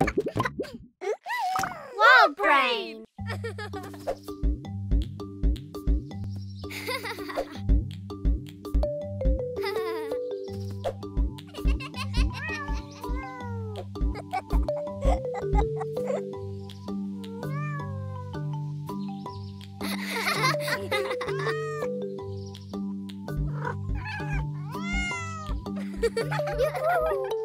Wild Brain!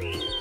Street.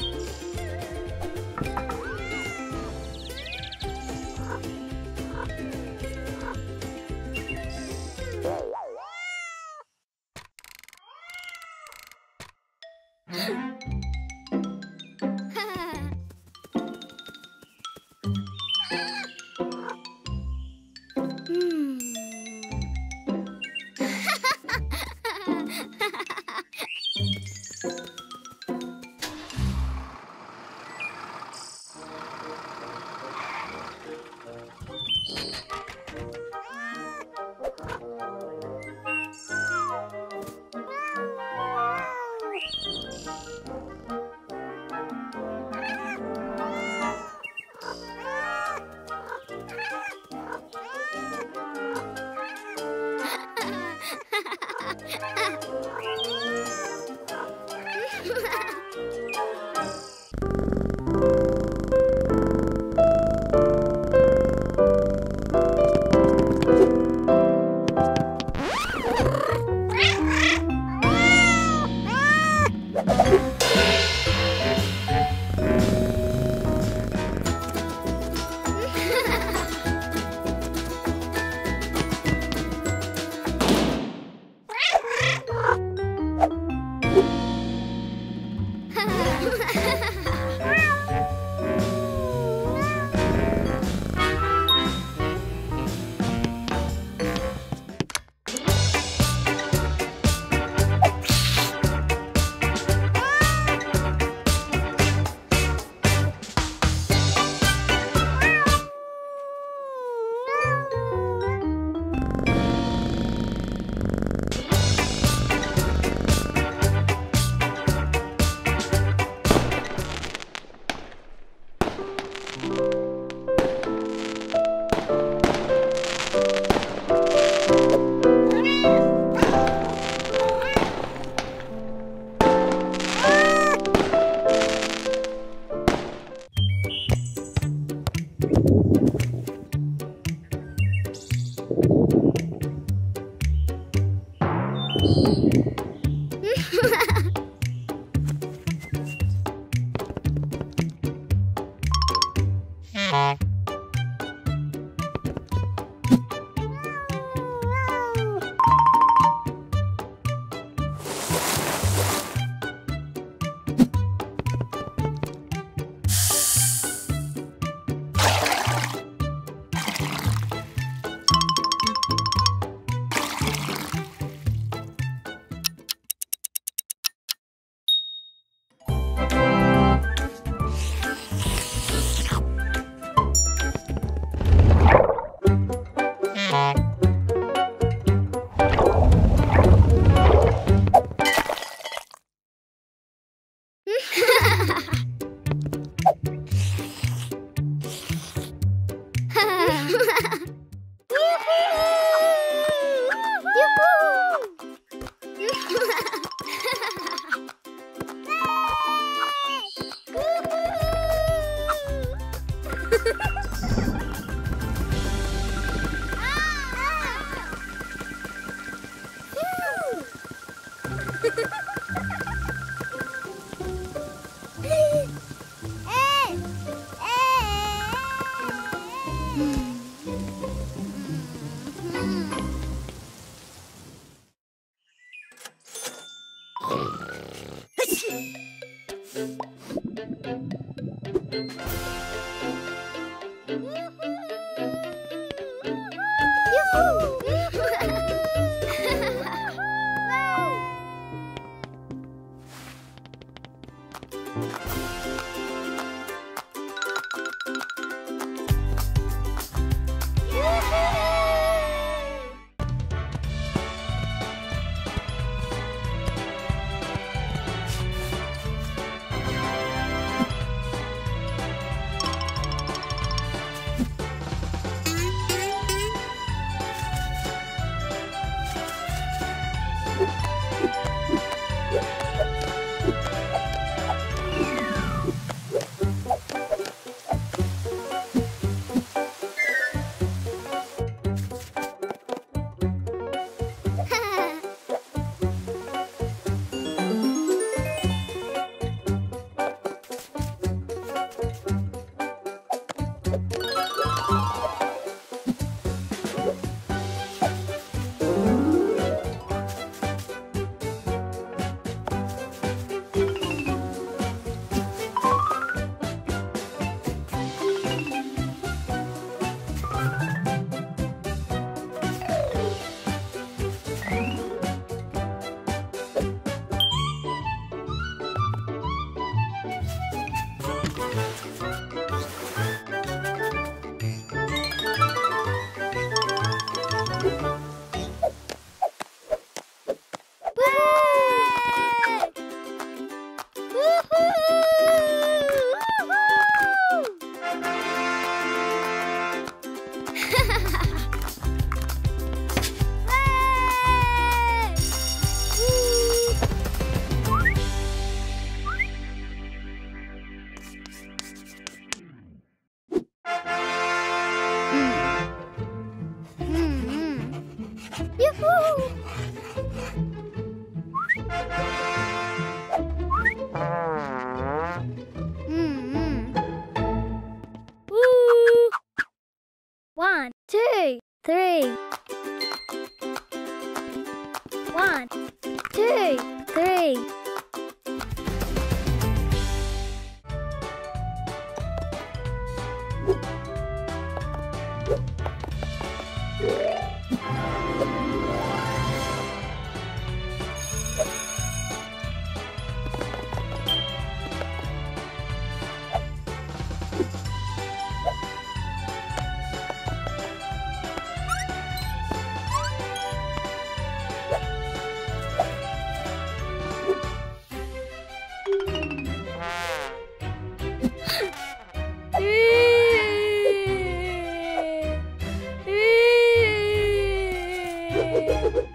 yeah.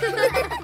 Yeah.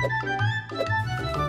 フフフフ。